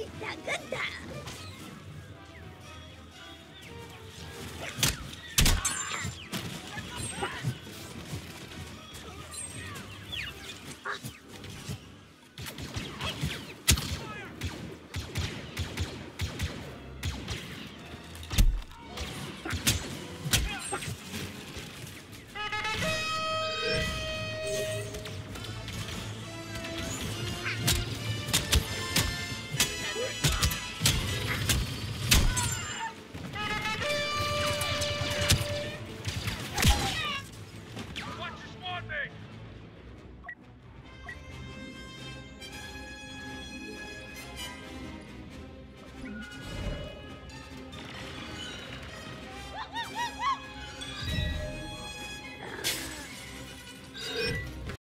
でたった。